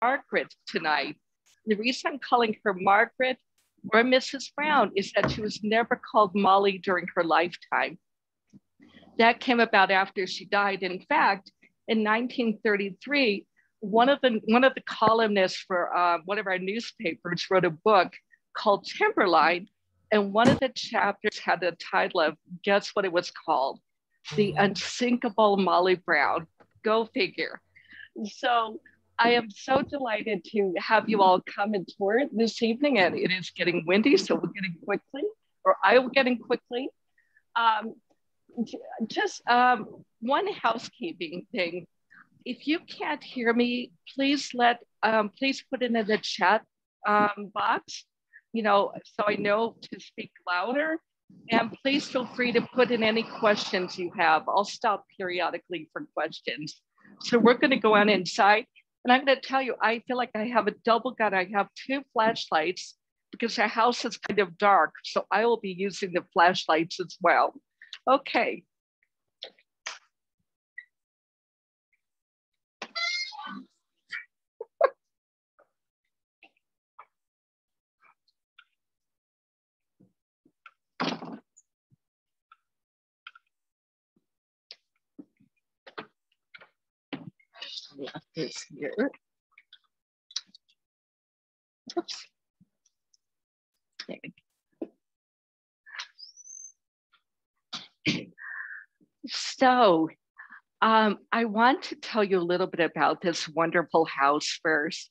Margaret tonight. The reason I'm calling her Margaret or Mrs. Brown is that she was never called Molly during her lifetime. That came about after she died. In fact, in 1933, one of the one of the columnists for uh, one of our newspapers wrote a book called Timberline, and one of the chapters had the title of guess what it was called, "The Unsinkable Molly Brown." Go figure. So I am so delighted to have you all come and tour this evening, and it is getting windy, so we're getting quickly, or I will get in quickly. Um, just um, one housekeeping thing. If you can't hear me, please let um, please put it in the chat um, box. You know, so I know to speak louder. And please feel free to put in any questions you have. I'll stop periodically for questions. So we're going to go on inside. And I'm going to tell you, I feel like I have a double gun. I have two flashlights because our house is kind of dark. So I will be using the flashlights as well. Okay. Left this here. Oops. There So um, I want to tell you a little bit about this wonderful house first.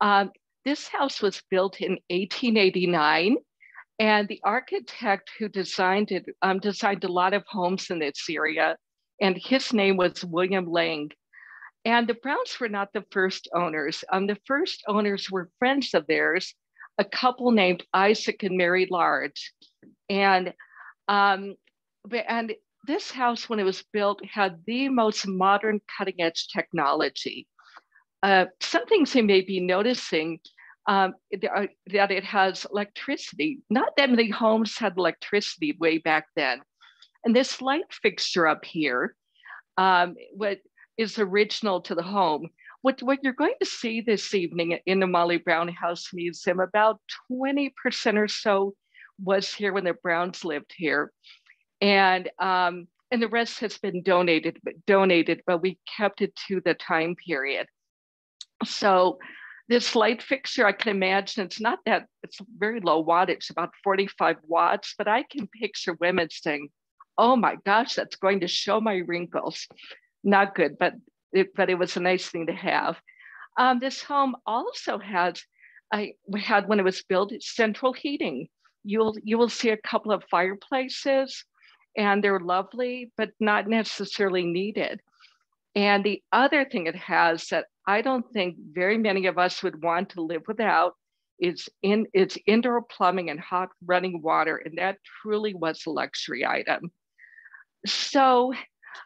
Um, this house was built in 1889 and the architect who designed it um, designed a lot of homes in this area and his name was William Lang. And the Browns were not the first owners. Um, the first owners were friends of theirs, a couple named Isaac and Mary Large. And, um, and this house, when it was built, had the most modern cutting edge technology. Uh, some things you may be noticing um, that it has electricity. Not that many homes had electricity way back then. And this light fixture up here, um, what is original to the home. What, what you're going to see this evening in the Molly Brown House Museum, about 20% or so was here when the Browns lived here. And, um, and the rest has been donated, donated, but we kept it to the time period. So this light fixture, I can imagine it's not that, it's very low wattage, about 45 watts, but I can picture women saying, oh my gosh, that's going to show my wrinkles not good, but it, but it was a nice thing to have. Um, this home also has, I had when it was built, central heating. You'll you will see a couple of fireplaces, and they're lovely, but not necessarily needed. And the other thing it has that I don't think very many of us would want to live without is in its indoor plumbing and hot running water, and that truly was a luxury item. So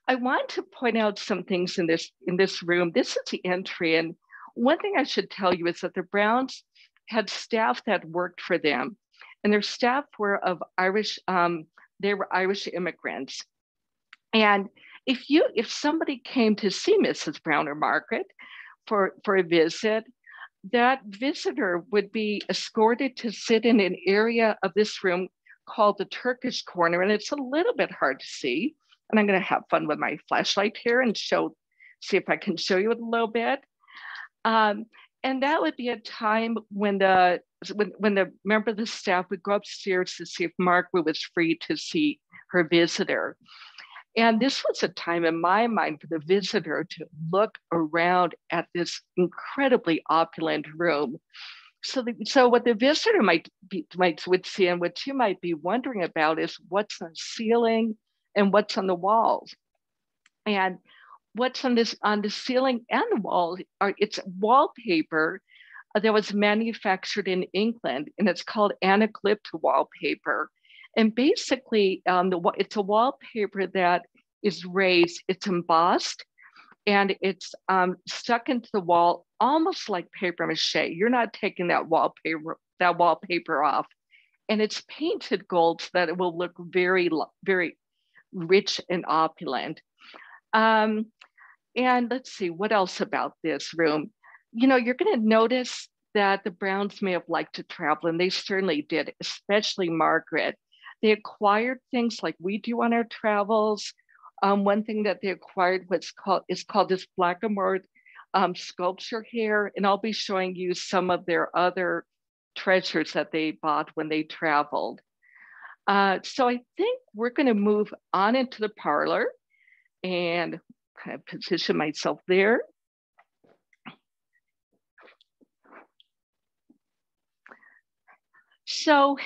I want to point out some things in this in this room. This is the entry, and one thing I should tell you is that the Browns had staff that worked for them, and their staff were of Irish. Um, they were Irish immigrants, and if you if somebody came to see Mrs. Brown or Margaret for for a visit, that visitor would be escorted to sit in an area of this room called the Turkish corner, and it's a little bit hard to see and I'm going to have fun with my flashlight here and show, see if I can show you a little bit. Um, and that would be a time when the when, when the member of the staff would go upstairs to see if Margaret was free to see her visitor. And this was a time in my mind for the visitor to look around at this incredibly opulent room. So, the, so what the visitor might be, might would see and what you might be wondering about is what's on the ceiling, and what's on the walls. And what's on this on the ceiling and the walls are it's wallpaper that was manufactured in England, and it's called anaglyph wallpaper. And basically, um, the, it's a wallpaper that is raised, it's embossed, and it's um, stuck into the wall almost like paper mache. You're not taking that wallpaper that wallpaper off, and it's painted gold so that it will look very, very rich and opulent. Um, and let's see, what else about this room? you know, you're going to notice that the Browns may have liked to travel, and they certainly did, especially Margaret. They acquired things like we do on our travels. Um, one thing that they acquired was called is called this blackamoor um, sculpture here, and I'll be showing you some of their other treasures that they bought when they traveled. Uh, so I think we're going to move on into the parlor and kind of position myself there. So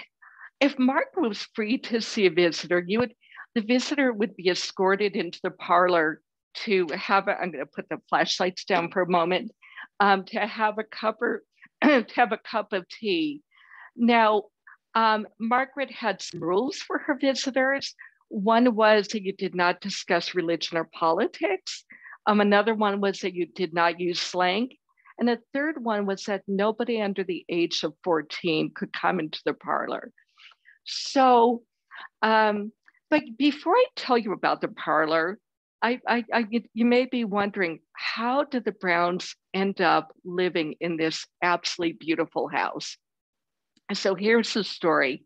if Mark was free to see a visitor, you would the visitor would be escorted into the parlor to have I'm going to put the flashlights down for a moment, um, to have a cup or to have a cup of tea. Now, um, Margaret had some rules for her visitors. One was that you did not discuss religion or politics. Um, another one was that you did not use slang. And the third one was that nobody under the age of 14 could come into the parlor. So, um, but before I tell you about the parlor, I, I, I, you may be wondering how did the Browns end up living in this absolutely beautiful house? So here's the story.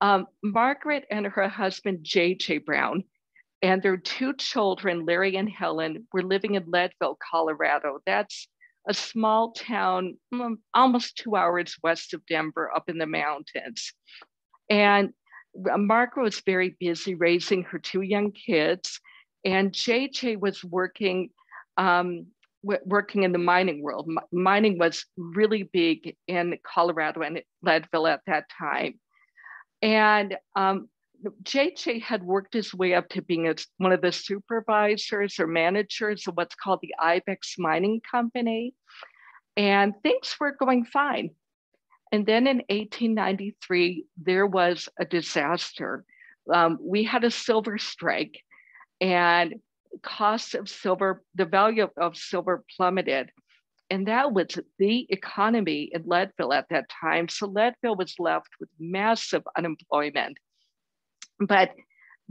Um, Margaret and her husband, J.J. Brown, and their two children, Larry and Helen, were living in Leadville, Colorado. That's a small town mm, almost two hours west of Denver up in the mountains. And Margaret was very busy raising her two young kids, and JJ was working um, working in the mining world. M- mining was really big in Colorado and Leadville at that time. And um, JJ had worked his way up to being a, one of the supervisors or managers of what's called the Ibex Mining Company. And things were going fine. And then in 1893, there was a disaster. Um, we had a silver strike, and costs of silver, the value of, silver plummeted. And that was the economy in Leadville at that time. So Leadville was left with massive unemployment. But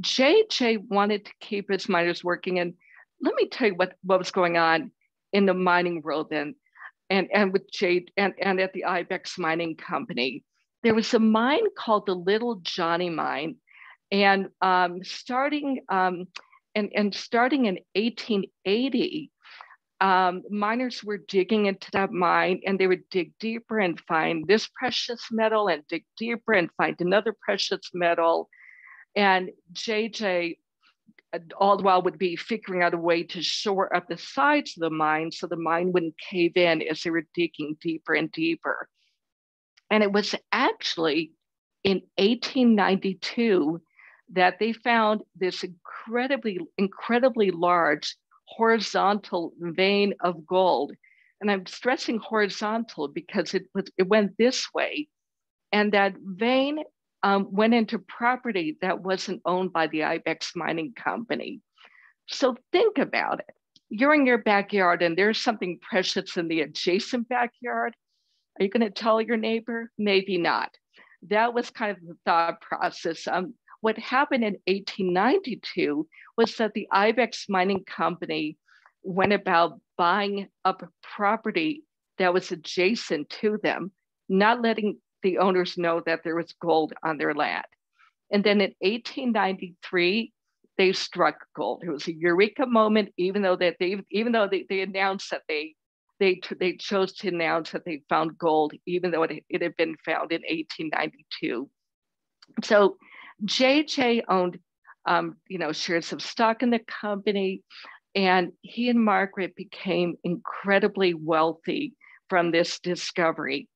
JJ wanted to keep his miners working. And let me tell you what, what was going on in the mining world then, and, and with JJ and, and at the Ibex Mining Company. There was a mine called the Little Johnny Mine. And um, starting um, and, and starting in 1880, um, miners were digging into that mine and they would dig deeper and find this precious metal and dig deeper and find another precious metal. And JJ, uh, all the while, would be figuring out a way to shore up the sides of the mine so the mine wouldn't cave in as they were digging deeper and deeper. And it was actually in 1892 that they found this incredibly, incredibly large horizontal vein of gold. And I'm stressing horizontal because it, was, it went this way. And that vein um, went into property that wasn't owned by the Ibex Mining Company. So think about it. You're in your backyard and there's something precious in the adjacent backyard. Are you going to tell your neighbor? Maybe not. That was kind of the thought process. Um, what happened in 1892 was that the Ibex Mining Company went about buying up property that was adjacent to them, not letting the owners know that there was gold on their land. And then in 1893, they struck gold. It was a eureka moment, even though that they even though they, they announced that they they they chose to announce that they found gold, even though it, it had been found in 1892. So JJ owned, um, you know, shares of stock in the company, and he and Margaret became incredibly wealthy from this discovery.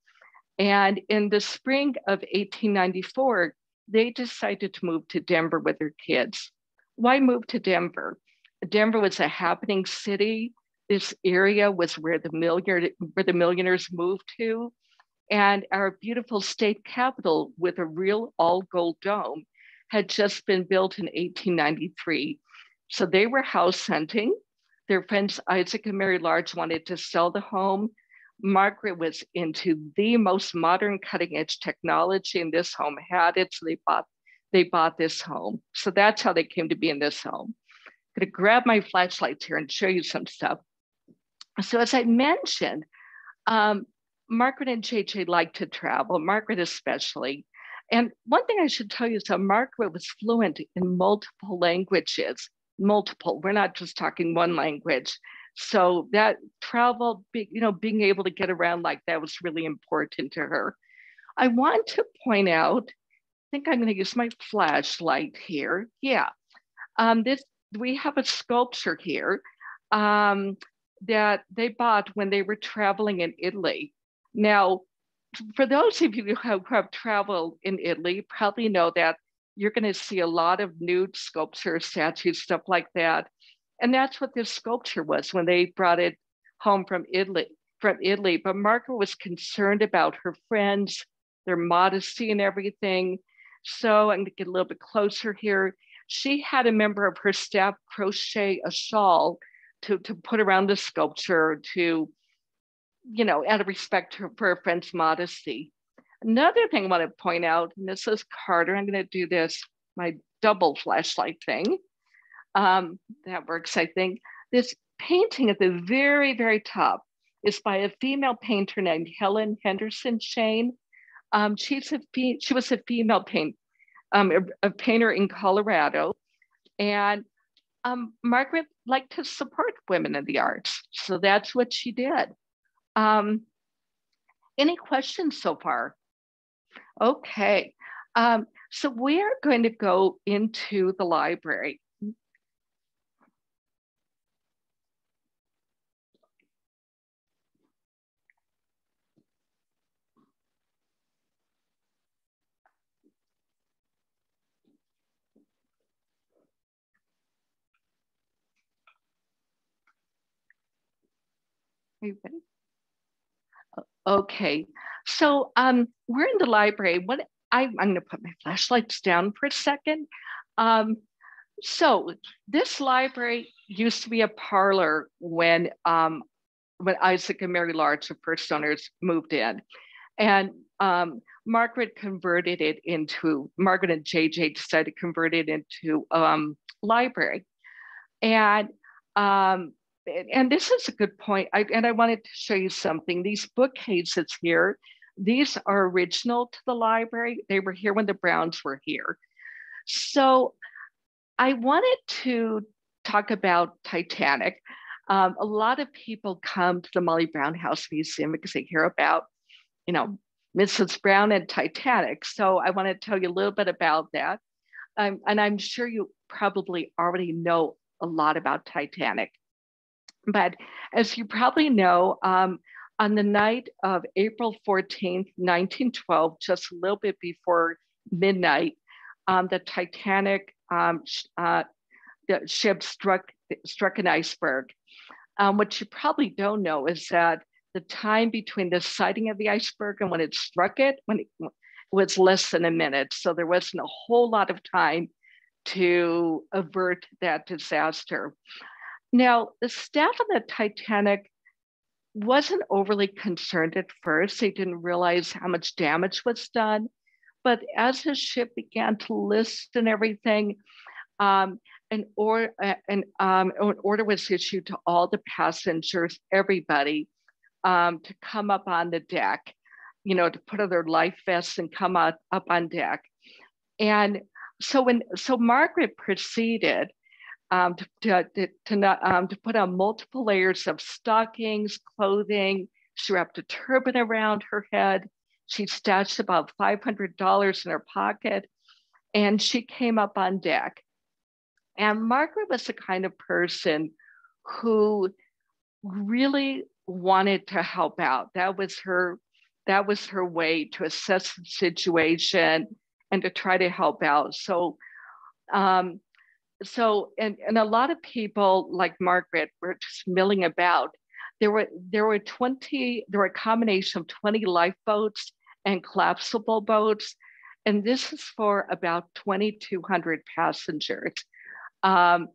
And in the spring of 1894, they decided to move to Denver with their kids. Why move to Denver? Denver was a happening city. This area was where the millionaire, where the millionaires moved to. And our beautiful state capital with a real all gold dome had just been built in 1893. So they were house hunting. Their friends Isaac and Mary Large wanted to sell the home. Margaret was into the most modern cutting edge technology, and this home had it. So they bought they bought this home. So that's how they came to be in this home. I'm gonna grab my flashlights here and show you some stuff. So as I mentioned, Um, Margaret and JJ like to travel, Margaret especially. And one thing I should tell you is that Margaret was fluent in multiple languages, multiple. We're not just talking one language. So that travel, you know, being able to get around like that was really important to her. I want to point out, I think I'm going to use my flashlight here. Yeah. Um, this we have a sculpture here um, that they bought when they were traveling in Italy. Now, for those of you who have, traveled in Italy, probably know that you're going to see a lot of nude sculptures, statues, stuff like that. And that's what this sculpture was when they brought it home from Italy. From Italy, but Margaret was concerned about her friends, their modesty, and everything. So I'm going to get a little bit closer here. She had a member of her staff crochet a shawl to, to put around the sculpture to you know, out of respect for her friend's modesty. Another thing I want to point out, and this is Carter, I'm going to do this, my double flashlight thing. Um, that works, I think. This painting at the very, very top is by a female painter named Helen Henderson Chain. Um, she's a she was a female paint, um, a, a, painter in Colorado. And um, Margaret liked to support women in the arts. So that's what she did. Um, any questions so far? Okay, um, so we are going to go into the library. Are you ready? Okay, so um, we're in the library. What I, am going to put my flashlights down for a second. Um, so this library used to be a parlor when um, when Isaac and Mary Large, the first owners, moved in, and um, Margaret converted it into Margaret and JJ decided to convert it into um, library, and um, and this is a good point. I, and I wanted to show you something. These bookcases here, these are original to the library. They were here when the Browns were here. So I wanted to talk about Titanic. Um, a lot of people come to the Molly Brown House Museum because they hear about, you know, Mrs. Brown and Titanic. So I want to tell you a little bit about that. Um, and I'm sure you probably already know a lot about Titanic. But as you probably know, um, on the night of April 14th, 1912, just a little bit before midnight, um, the Titanic um, uh, the ship struck, struck an iceberg. Um, what you probably don't know is that the time between the sighting of the iceberg and when it struck it, when it was less than a minute. So there wasn't a whole lot of time to avert that disaster. Now, the staff of the Titanic wasn't overly concerned at first. They didn't realize how much damage was done. But as the ship began to list and everything, um, an, or, an, um, an, order was issued to all the passengers, everybody, um, to come up on the deck, you know, to put on their life vests and come up, up on deck. And so when so Margaret proceeded um, to, to, to, not, um, to put on multiple layers of stockings, clothing. She wrapped a turban around her head. She stashed about $500 in her pocket and she came up on deck. And Margaret was the kind of person who really wanted to help out. That was her that was her way to assess the situation and to try to help out. So um, so and, and a lot of people like Margaret were just milling about. There were there were 20, there were a combination of 20 lifeboats and collapsible boats. And this is for about 2,200 passengers. Um,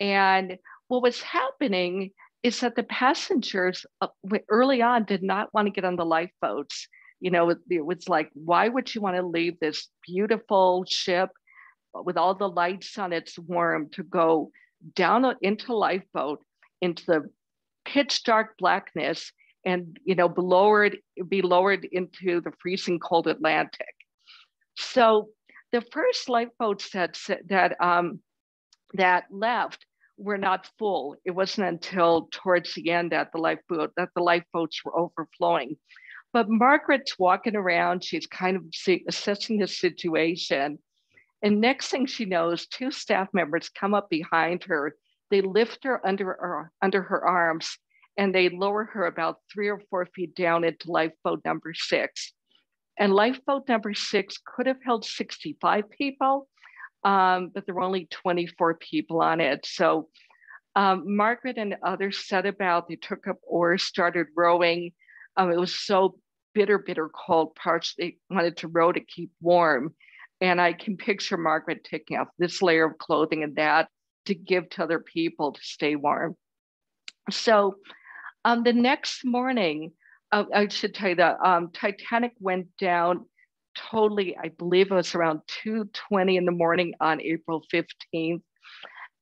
and what was happening is that the passengers uh, early on did not want to get on the lifeboats. You know, it, it was like, why would you want to leave this beautiful ship with all the lights on its warm to go down into lifeboat into the pitch dark blackness and you know be lowered be lowered into the freezing cold Atlantic. So the first lifeboats that that um, that left were not full. It wasn't until towards the end that the lifeboat that the lifeboats were overflowing. But Margaret's walking around. She's kind of assessing the situation. And next thing she knows, two staff members come up behind her. They lift her under her, under her arms and they lower her about three or four feet down into lifeboat number six. And lifeboat number six could have held 65 people, um, but there were only 24 people on it. So um, Margaret and others set about, they took up oars, started rowing. Um, it was so bitter, bitter cold, parched. They wanted to row to keep warm. And I can picture Margaret taking off this layer of clothing and that to give to other people to stay warm. So um, the next morning, uh, I should tell you that um, Titanic went down totally, I believe it was around 2.20 in the morning on April 15th.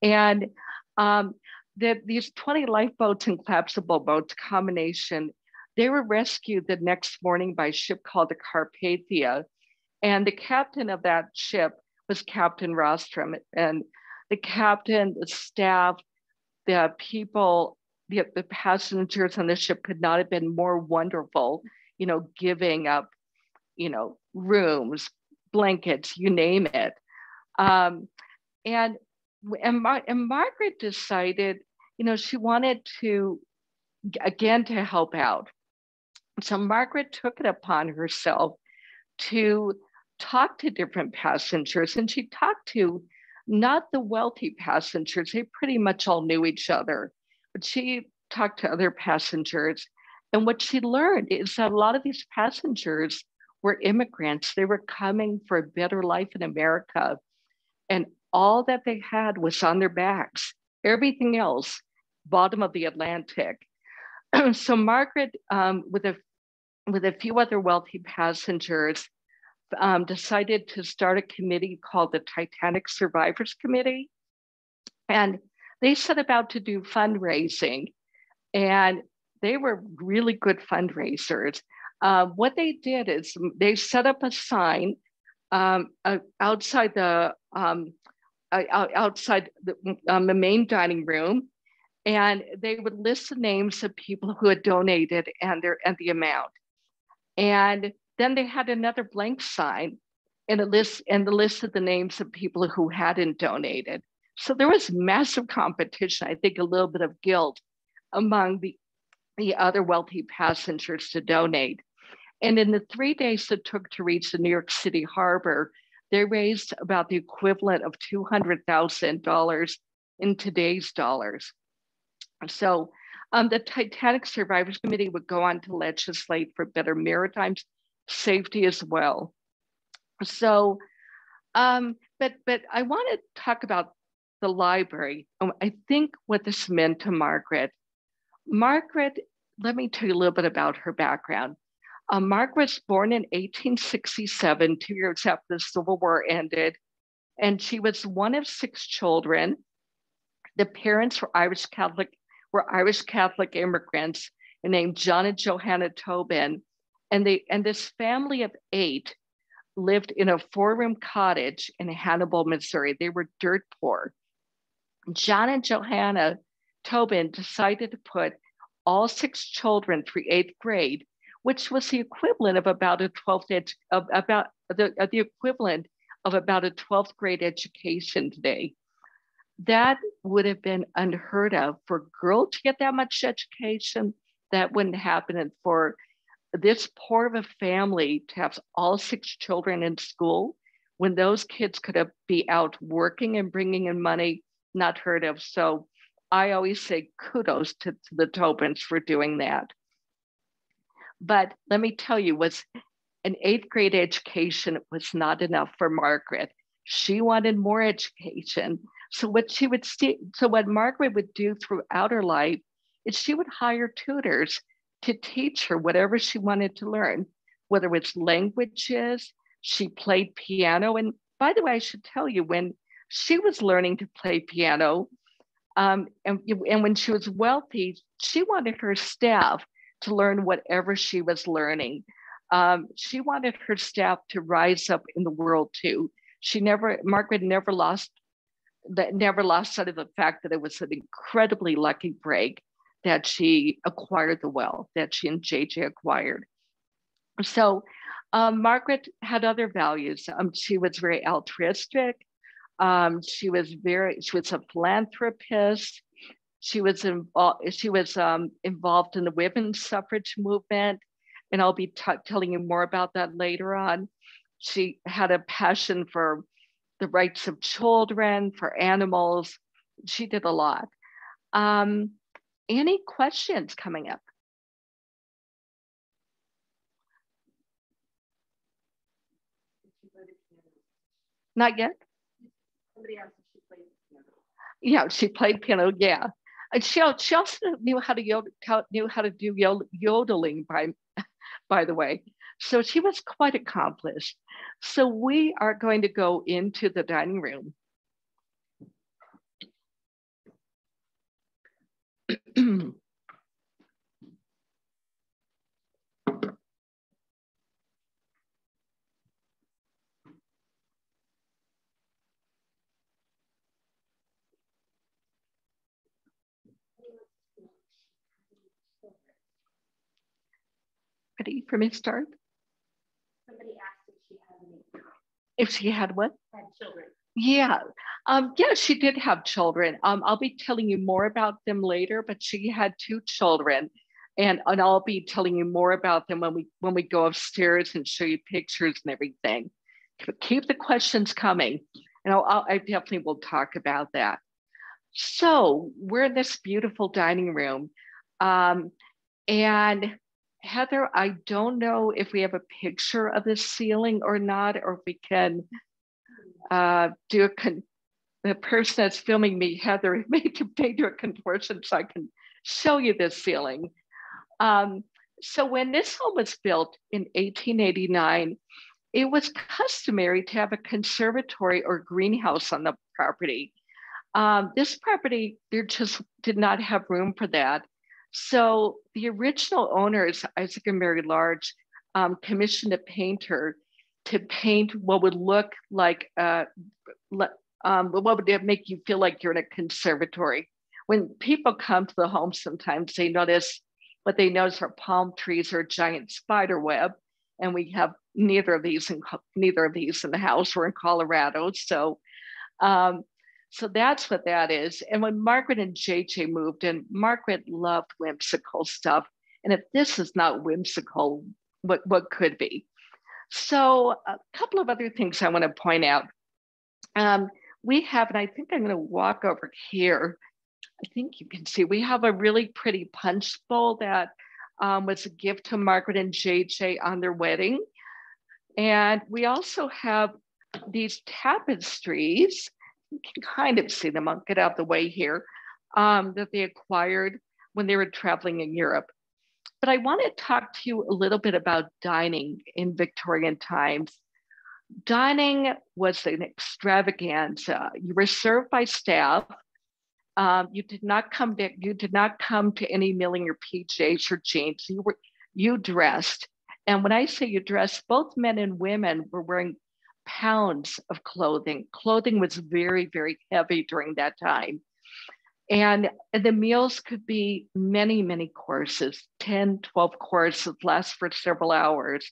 And um, the, these 20 lifeboats and collapsible boats combination, they were rescued the next morning by a ship called the Carpathia. And the captain of that ship was Captain Rostron. And the captain, the staff, the people, the, the passengers on the ship could not have been more wonderful, you know, giving up, you know, rooms, blankets, you name it. Um, and, and, Mar- and Margaret decided, you know, she wanted to, again, to help out. So Margaret took it upon herself to talk to different passengers, and she talked to not the wealthy passengers, they pretty much all knew each other, but she talked to other passengers. And what she learned is that a lot of these passengers were immigrants. They were coming for a better life in America. And all that they had was on their backs, everything else, bottom of the Atlantic. so Margaret, um, with a with a few other wealthy passengers, um, decided to start a committee called the Titanic Survivors Committee. And they set about to do fundraising. And they were really good fundraisers. Uh, what they did is they set up a sign um, uh, outside the um, uh, outside the, um, the main dining room, and they would list the names of people who had donated and their and the amount. And then they had another blank sign and a list and the list of the names of people who hadn't donated. So there was massive competition, I think a little bit of guilt among the, the other wealthy passengers to donate. And in the three days it took to reach the New York City harbor, they raised about the equivalent of $200,000 in today's dollars. So um, the Titanic Survivors Committee would go on to legislate for better maritime safety as well. So, um, but but I want to talk about the library. Um, I think what this meant to Margaret. Margaret, let me tell you a little bit about her background. Uh, Margaret was born in 1867, two years after the Civil War ended, and she was one of six children. The parents were Irish Catholic, were Irish Catholic immigrants named John and Johanna Tobin, and they and this family of eight lived in a four-room cottage in Hannibal, Missouri. They were dirt poor. John and Johanna Tobin decided to put all six children through eighth grade, which was the equivalent of about a 12th ed- of about the, the equivalent of about a 12th grade education today. That would have been unheard of for a girl to get that much education. That wouldn't happen. And for this poor of a family to have all six children in school when those kids could have be out working and bringing in money, not heard of. So I always say kudos to, to the Tobins for doing that. But let me tell you, was an eighth grade education was not enough for Margaret. She wanted more education. So what she would see, so what Margaret would do throughout her life is she would hire tutors to teach her whatever she wanted to learn, whether it's languages, she played piano. And by the way, I should tell you, when she was learning to play piano, um, and, and when she was wealthy, she wanted her staff to learn whatever she was learning. Um, she wanted her staff to rise up in the world too. She never, Margaret never lost that never lost sight of the fact that it was an incredibly lucky break that she acquired the wealth that she and JJ acquired. So um, Margaret had other values. Um, she was very altruistic. Um, she was very, she was a philanthropist. She was involved. She was um, involved in the women's suffrage movement, and I'll be t- telling you more about that later on. She had a passion for the rights of children, for animals. She did a lot. Um, any questions coming up? Not yet? Somebody asked if she played piano. Yeah, she played piano, yeah. And she, she also knew how to yodel, knew how to do yodeling by, by the way. So she was quite accomplished. So we are going to go into the dining room. Ready for me to start? Somebody asked if she had any. If she had what? Had children. Yeah, um, yeah, she did have children. Um, I'll be telling you more about them later, but she had two children, and and I'll be telling you more about them when we when we go upstairs and show you pictures and everything. Keep the questions coming, and I'll, I'll, I definitely will talk about that. So we're in this beautiful dining room, um, and Heather, I don't know if we have a picture of the ceiling or not, or if we can uh, do a con- the person that's filming me, Heather, made pay do a contortion so I can show you this ceiling. Um, so when this home was built in 1889, it was customary to have a conservatory or greenhouse on the property. Um, this property, there just did not have room for that. So the original owners, Isaac and Mary Large, um, commissioned a painter to paint what would look like, uh, um, what would make you feel like you're in a conservatory. When people come to the home, sometimes they notice what they notice are palm trees or giant spider web, and we have neither of these in neither of these in the house. We're in Colorado, so um, so that's what that is. And when Margaret and JJ moved in, Margaret loved whimsical stuff. And if this is not whimsical, what, what could be? So a couple of other things I want to point out. Um, we have, and I think I'm going to walk over here. I think you can see we have a really pretty punch bowl that um, was a gift to Margaret and JJ on their wedding. And we also have these tapestries you can kind of see them. I'll get out of the way here, um, that they acquired when they were traveling in Europe. But I want to talk to you a little bit about dining in Victorian times. Dining was an extravaganza. You were served by staff. Um, you did not come to you did not come to any meal in your PJs or jeans. You were you dressed. And when I say you dressed, both men and women were wearing pounds of clothing. Clothing was very, very heavy during that time. And the meals could be many, many courses 10, 12 courses, last for several hours.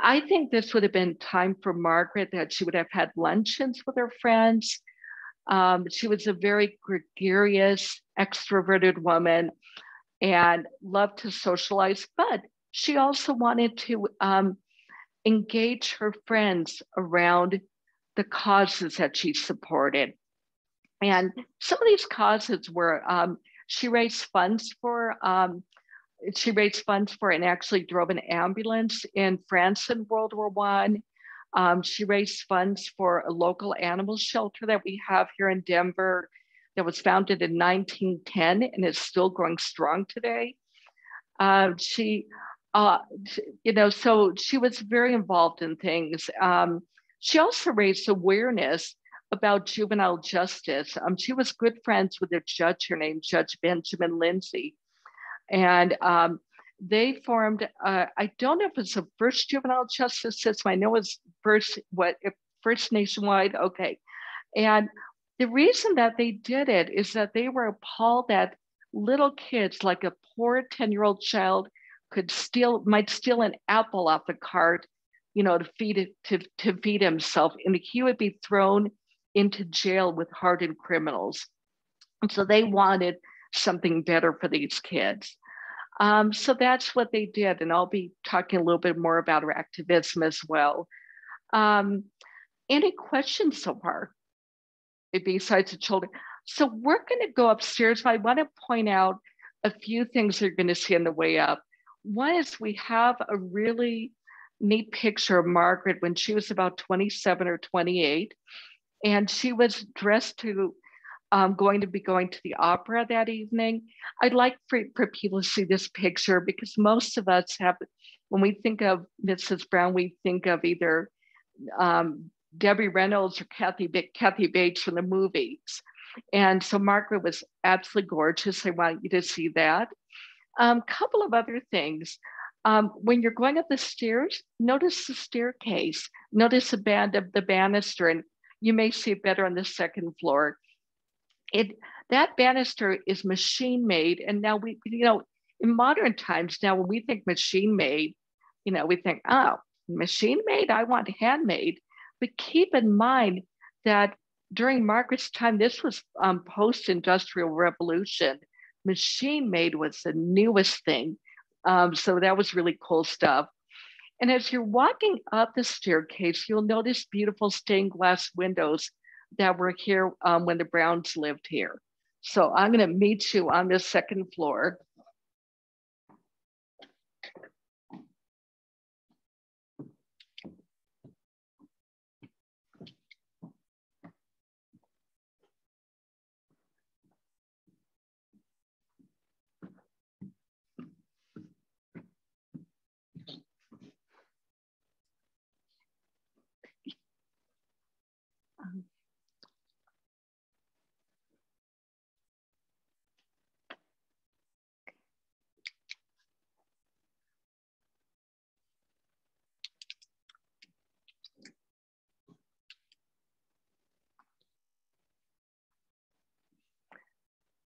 I think this would have been time for Margaret that she would have had luncheons with her friends. Um, she was a very gregarious, extroverted woman and loved to socialize, but she also wanted to um, engage her friends around the causes that she supported. And some of these causes were um, she raised funds for, um, she raised funds for and actually drove an ambulance in France in World War One. Um, she raised funds for a local animal shelter that we have here in Denver that was founded in 1910 and is still growing strong today. Uh, she uh, you know, so she was very involved in things. Um, she also raised awareness about juvenile justice. Um, she was good friends with a judge, her name Judge Benjamin Lindsey. And um, they formed, uh, I don't know if it's the first juvenile justice system. I know it's first, what, first nationwide. Okay. And the reason that they did it is that they were appalled that little kids, like a poor 10 year old child, could steal, might steal an apple off the cart, you know, to feed it, to, to feed himself. And he would be thrown into jail with hardened criminals. And so they wanted something better for these kids. Um, so that's what they did. And I'll be talking a little bit more about our activism as well. Um, any questions so far? Besides the children. So we're going to go upstairs. but I want to point out a few things you're going to see on the way up. One is we have a really neat picture of Margaret when she was about 27 or 28. And she was dressed to um, going to be going to the opera that evening. I'd like for, for people to see this picture because most of us have, when we think of Mrs. Brown, we think of either um, Debbie Reynolds or Kathy, Kathy Bates from the movies. And so Margaret was absolutely gorgeous. I want you to see that. A um, couple of other things. Um, when you're going up the stairs, notice the staircase, notice the band of the banister, and you may see it better on the second floor. It that banister is machine made, and now we, you know, in modern times now when we think machine made, you know, we think, oh, machine made, I want handmade. But keep in mind that during Margaret's time, this was um, post industrial revolution. Machine made was the newest thing. Um, so that was really cool stuff. And as you're walking up the staircase, you'll notice beautiful stained glass windows that were here um, when the Browns lived here. So I'm going to meet you on the second floor.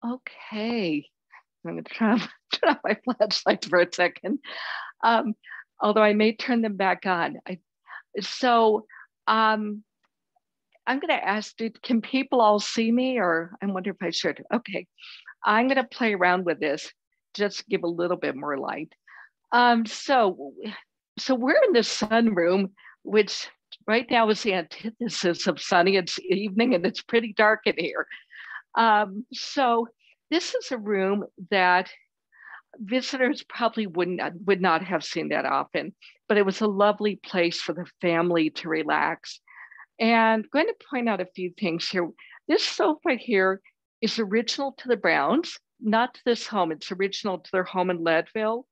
Okay, I'm going to turn off, turn off my flashlight for a second. Um, although I may turn them back on. I, so um, I'm going to ask, can people all see me or I wonder if I should. Okay, I'm going to play around with this, just give a little bit more light. Um, so, so we're in the sunroom, which right now is the antithesis of sunny. It's evening and it's pretty dark in here. Um, so this is a room that visitors probably wouldn't would not have seen that often, but it was a lovely place for the family to relax. And I'm going to point out a few things here. This sofa here is original to the Browns, not to this home. It's original to their home in Leadville.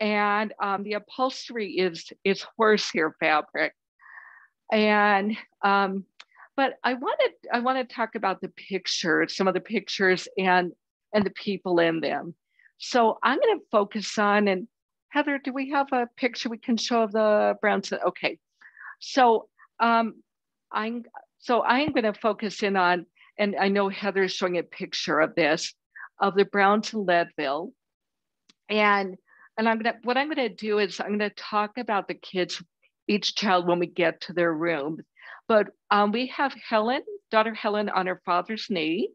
And um, the upholstery is, is horsehair fabric. And um, but I wanted I want to talk about the pictures, some of the pictures and and the people in them. So I'm going to focus on and Heather, do we have a picture we can show of the Browns? Okay, so um, I'm so I'm going to focus in on, and I know Heather is showing a picture of this of the Browns in Leadville, and and I'm gonna what I'm going to do is I'm going to talk about the kids, each child when we get to their room. But um, we have Helen, daughter Helen, on her father's knee,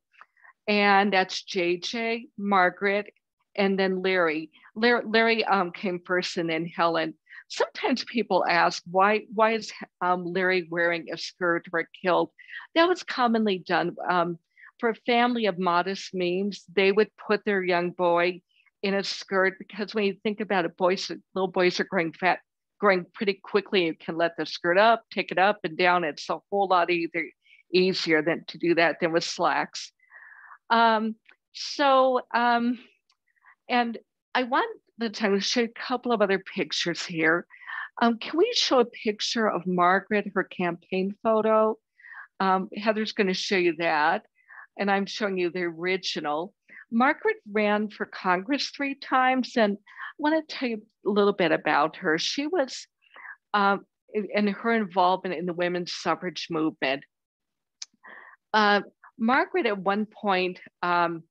and that's JJ, Margaret, and then Larry. Larry, Larry um, came first, and then Helen. Sometimes people ask why why is um, Larry wearing a skirt or a kilt? That was commonly done um, for a family of modest means. They would put their young boy in a skirt because when you think about it, boys, little boys are growing fat, growing pretty quickly. You can let the skirt up, take it up and down. It's a whole lot either easier than to do that than with slacks. Um, so, um, and I want the time to show a couple of other pictures here. Um, can we show a picture of Margaret, her campaign photo? Um, Heather's going to show you that, and I'm showing you the original. Margaret ran for Congress three times, and I want to tell you a little bit about her. She was, um, and her involvement in the women's suffrage movement. Uh, Margaret, at one point, um,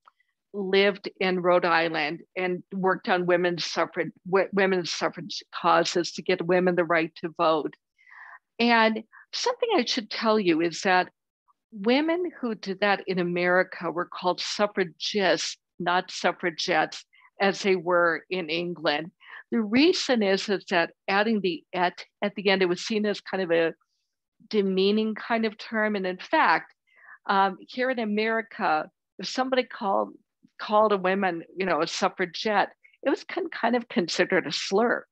lived in Rhode Island and worked on women's suffrage women's suffrage causes to get women the right to vote. And something I should tell you is that women who did that in America were called suffragists, not suffragettes, as they were in England. The reason is, is that adding the et at the end, it was seen as kind of a demeaning kind of term. And in fact, um, here in America, if somebody called called a woman, you know, a suffragette, it was kind of considered a slur.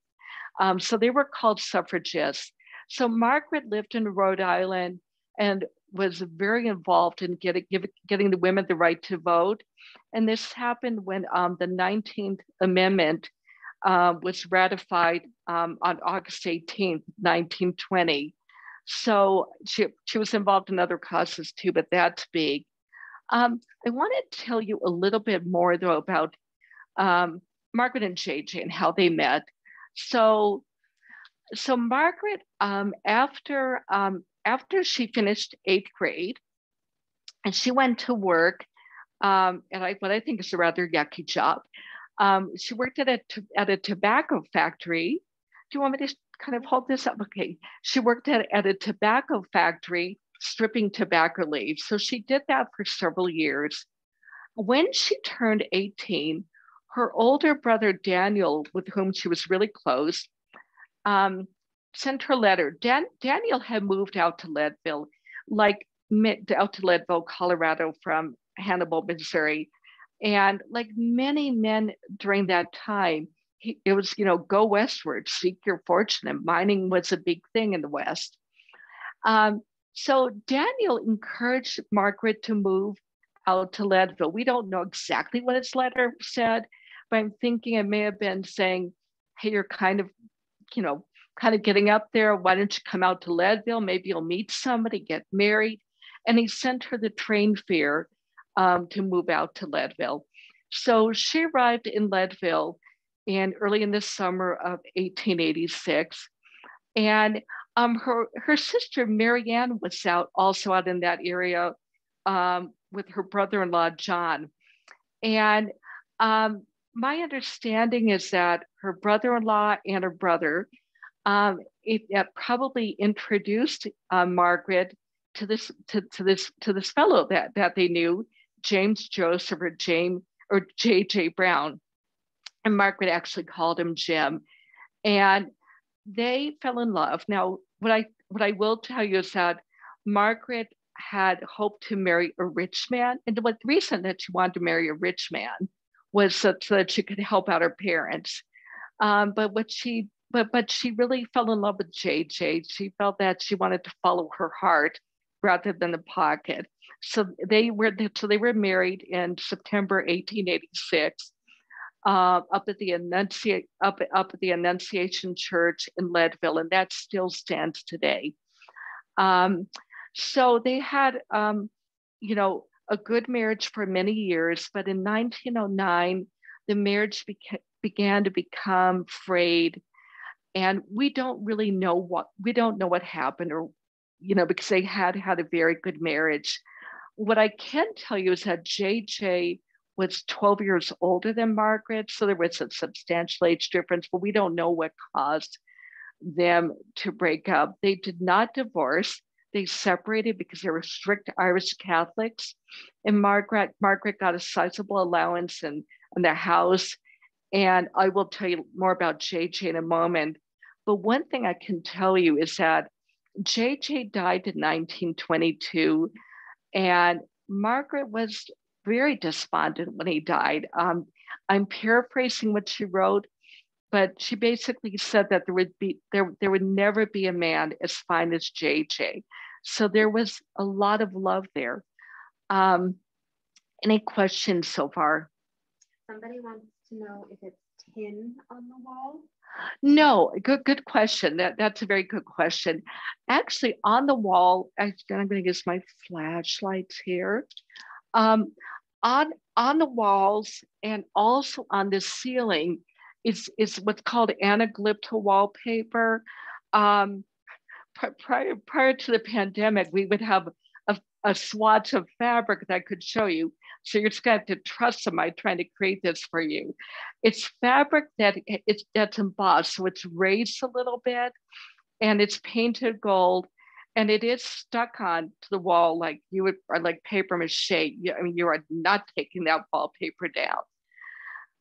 Um, so they were called suffragists. So Margaret lived in Rhode Island and was very involved in getting, getting the women the right to vote. And this happened when um, the 19th Amendment uh, was ratified um, on August 18th, 1920. So she, she was involved in other causes too, but that's big. Um, I want to tell you a little bit more though about um, Margaret and JJ and how they met. So, so Margaret, um, after um, after she finished eighth grade, and she went to work um, at I, what I think is a rather yucky job. Um, she worked at a at a tobacco factory. Do you want me to kind of hold this up? Okay, she worked at, at a tobacco factory stripping tobacco leaves. So she did that for several years. When she turned 18, her older brother Daniel, with whom she was really close, um, sent her a letter. Dan- Daniel had moved out to Leadville, like out to Leadville, Colorado from Hannibal, Missouri. And like many men during that time, it was, you know, go westward, seek your fortune. And mining was a big thing in the West. Um, so Daniel encouraged Margaret to move out to Leadville. We don't know exactly what his letter said, but I'm thinking it may have been saying, hey, you're kind of, you know, kind of getting up there. Why don't you come out to Leadville? Maybe you'll meet somebody, get married. And he sent her the train fare um, to move out to Leadville. So she arrived in Leadville in early in the summer of 1886. And um, her her sister Marianne was out also out in that area um, with her brother-in-law John, and um, my understanding is that her brother-in-law and her brother um, it, it probably introduced uh, Margaret to this to, to this to this fellow that that they knew, James Joseph or James or J.J. Brown, and Margaret actually called him Jim, and they fell in love. Now what I what I will tell you is that Margaret had hoped to marry a rich man, and the reason that she wanted to marry a rich man was so, so that she could help out her parents. Um, but what she but but she really fell in love with JJ. She felt that she wanted to follow her heart rather than the pocket. So they were so they were married in September 1886 uh, up at the Annunciate up, up at the Annunciation Church in Leadville, and that still stands today. Um, so they had, um, you know, a good marriage for many years, but in 1909, the marriage beca- began to become frayed, and we don't really know what we don't know what happened, or you know, because they had had a very good marriage. What I can tell you is that JJ was 12 years older than Margaret. So there was a substantial age difference, but we don't know what caused them to break up. They did not divorce. They separated because they were strict Irish Catholics. And Margaret, Margaret got a sizable allowance in, in the house. And I will tell you more about JJ in a moment. But one thing I can tell you is that JJ died in 1922, and Margaret was very despondent when he died. Um, I'm paraphrasing what she wrote, but she basically said that there would be there there would never be a man as fine as JJ. So there was a lot of love there. Um, any questions so far? Somebody wants to know if it's tin on the wall. No, good good question. That that's a very good question. Actually, on the wall, I'm going to use my flashlights here. Um, on on the walls and also on the ceiling is, is what's called anaglypta wallpaper. Um, prior, prior to the pandemic, we would have a, swatch of fabric that I could show you. So you're just gonna have to trust somebody trying to create this for you. It's fabric that it's that's embossed, so it's raised a little bit and it's painted gold and it is stuck on to the wall like you would or like paper mache. I mean, you are not taking that wallpaper down.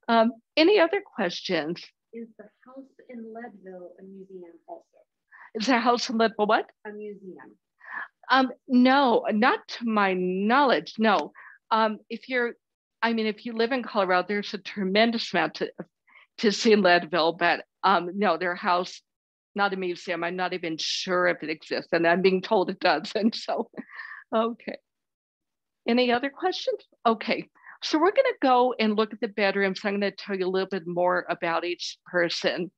Um, any other questions? Is the house in Leadville a museum also? Is the house in Leadville what? A museum. Um, no, not to my knowledge. No. Um, if you're, I mean, if you live in Colorado, there's a tremendous amount to, to see in Leadville, but um, no, their house not a museum. I'm not even sure if it exists, and I'm being told it does. And so, okay. Any other questions? Okay, so we're going to go and look at the bedrooms. I'm going to tell you a little bit more about each person.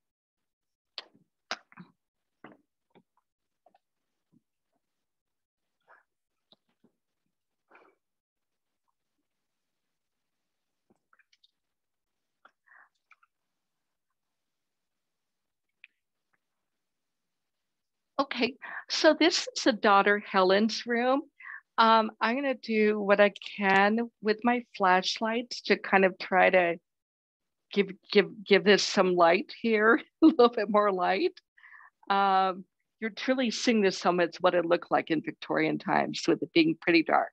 Okay, so this is the daughter Helen's room. Um, I'm gonna do what I can with my flashlights to kind of try to give give give this some light here, a little bit more light. Um, you're truly seeing this as what it looked like in Victorian times with it being pretty dark.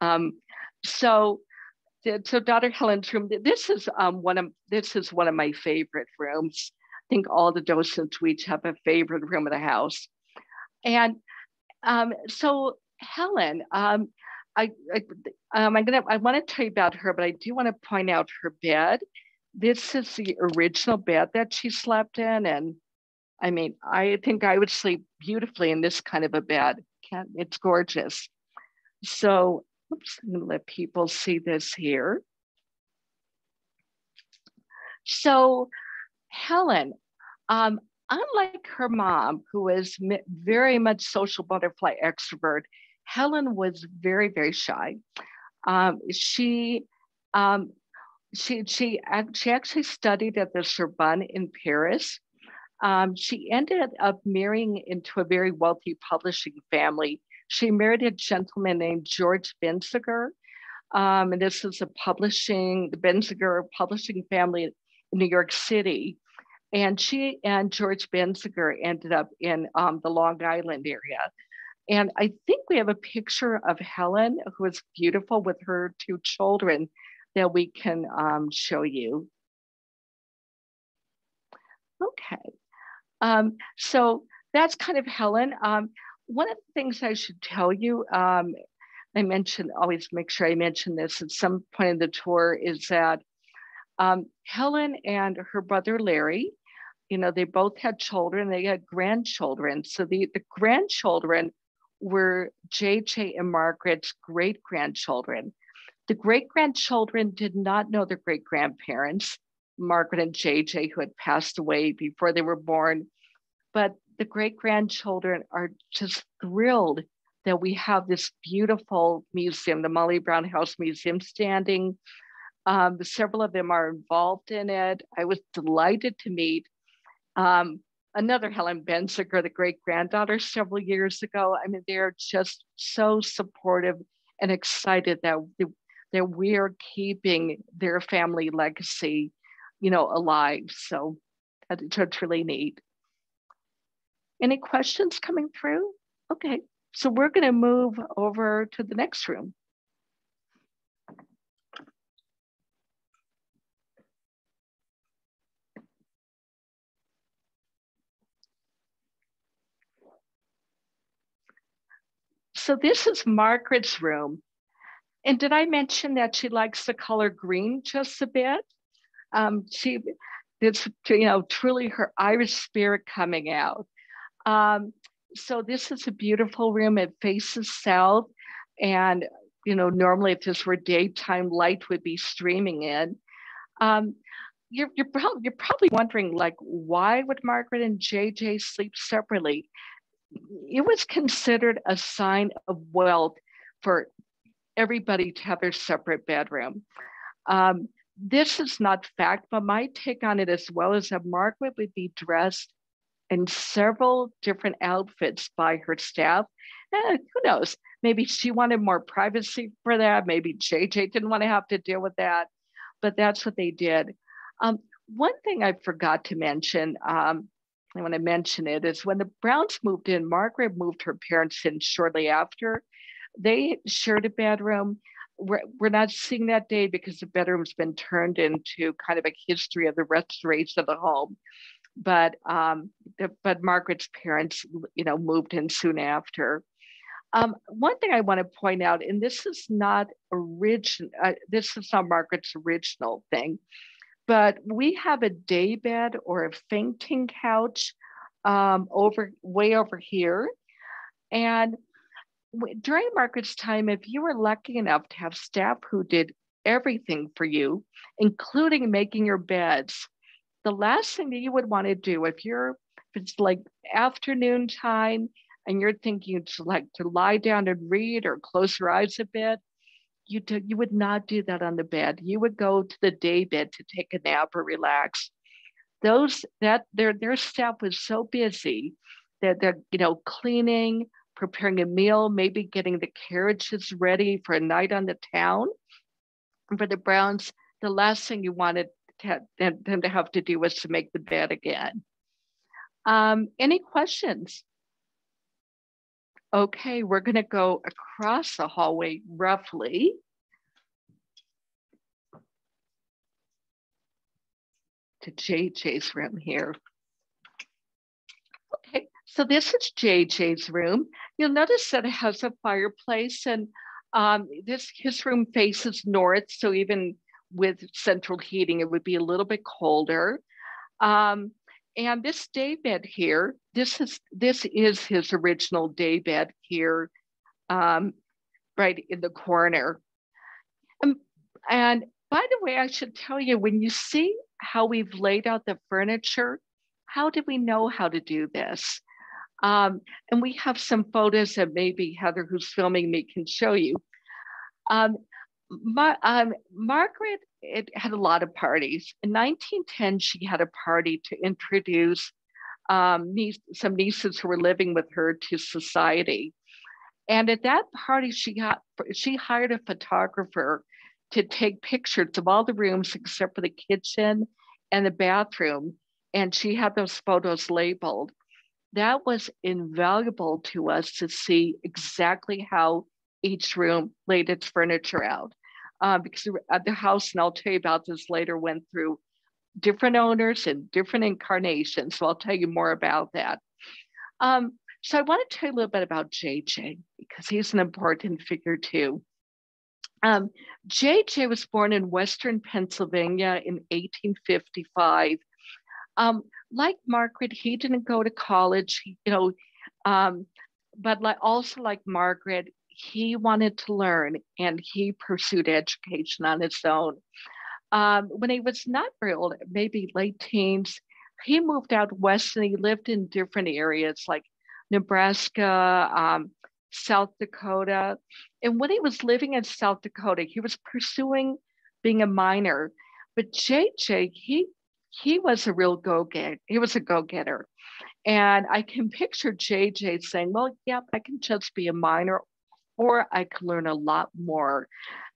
Um, so, so daughter Helen's room. This is um, one of this is one of my favorite rooms think all the docents we each have a favorite room of the house. And um, so Helen, um, I, I, um, I'm gonna, I want to tell you about her, but I do want to point out her bed. This is the original bed that she slept in. And I mean, I think I would sleep beautifully in this kind of a bed. Can't, it's gorgeous. So, oops, I'm gonna let people see this here. So Helen, um, unlike her mom, who was very much social butterfly extrovert, Helen was very, very shy. Um, she, um, she, she, she actually studied at the Sorbonne in Paris. Um, she ended up marrying into a very wealthy publishing family. She married a gentleman named George Benziger. Um, and this is a publishing, the Benziger publishing family in New York City. And she and George Benziger ended up in um, the Long Island area. And I think we have a picture of Helen, who is beautiful with her two children, that we can um, show you. Okay. Um, so that's kind of Helen. Um, one of the things I should tell you, um, I mentioned, always make sure I mention this at some point in the tour, is that um, Helen and her brother Larry, you know, they both had children, they had grandchildren. So the, the grandchildren were JJ and Margaret's great grandchildren. The great grandchildren did not know their great grandparents, Margaret and JJ, who had passed away before they were born. But the great grandchildren are just thrilled that we have this beautiful museum, the Molly Brown House Museum, standing. Um, several of them are involved in it. I was delighted to meet um, another Helen Benziger, the great granddaughter, several years ago. I mean, they're just so supportive and excited that that we're keeping their family legacy, you know, alive. So that's really neat. Any questions coming through? Okay, so we're going to move over to the next room. So this is Margaret's room. And did I mention that she likes the color green just a bit? Um, she, it's, you know, truly her Irish spirit coming out. Um, so this is a beautiful room. It faces south. And, you know, normally if this were daytime, light would be streaming in. Um, you're, you're, probably, you're probably wondering, like, why would Margaret and JJ sleep separately? It was considered a sign of wealth for everybody to have their separate bedroom. Um, this is not fact, but my take on it as well is that Margaret would be dressed in several different outfits by her staff. And who knows? Maybe she wanted more privacy for that. Maybe JJ didn't want to have to deal with that, but that's what they did. Um, one thing I forgot to mention, um, I want to mention it, is when the Browns moved in, Margaret moved her parents in shortly after. They shared a bedroom. We're, we're not seeing that day because the bedroom's been turned into kind of a history of the restoration of the home. But um, the, but Margaret's parents, you know, moved in soon after. Um, one thing I want to point out, and this is not original, uh, this is not Margaret's original thing, but we have a day bed or a fainting couch um, over way over here. And during Margaret's time, if you were lucky enough to have staff who did everything for you, including making your beds, the last thing that you would want to do if you're if it's like afternoon time and you're thinking to like to lie down and read or close your eyes a bit, you do, you would not do that on the bed. You would go to the day bed to take a nap or relax. Those that their their staff was so busy that they're you know cleaning, preparing a meal, maybe getting the carriages ready for a night on the town. And for the Browns, the last thing you wanted to, them to have to do was to make the bed again. Um, any questions? Okay, we're going to go across the hallway roughly. To JJ's room here. Okay, so this is JJ's room. You'll notice that it has a fireplace and um, this his room faces north, so even with central heating, it would be a little bit colder. Um, and this day bed here, this is this is his original day bed here, um, right in the corner. Um, and by the way, I should tell you, when you see how we've laid out the furniture, how did we know how to do this? Um, and we have some photos that maybe Heather, who's filming me, can show you. Um, my, um, Margaret it had a lot of parties. In 1910, she had a party to introduce um, niece, some nieces who were living with her to society. And at that party, she got she hired a photographer to take pictures of all the rooms except for the kitchen and the bathroom. And she had those photos labeled that was invaluable to us to see exactly how each room laid its furniture out. Uh, because the house, and I'll tell you about this later, went through different owners and different incarnations. So I'll tell you more about that. Um, so I want to tell you a little bit about JJ because he's an important figure too. Um, JJ was born in Western Pennsylvania in 1855. Um, like Margaret, he didn't go to college, you know, um, but like also like Margaret, he wanted to learn and he pursued education on his own. Um, when he was not very old, maybe late teens, he moved out west and he lived in different areas like Nebraska, um, South Dakota. And when he was living in South Dakota, he was pursuing being a miner. But JJ, he he was a real go get. He was a go getter, and I can picture JJ saying, "Well, yep, I can just be a miner, or I can learn a lot more."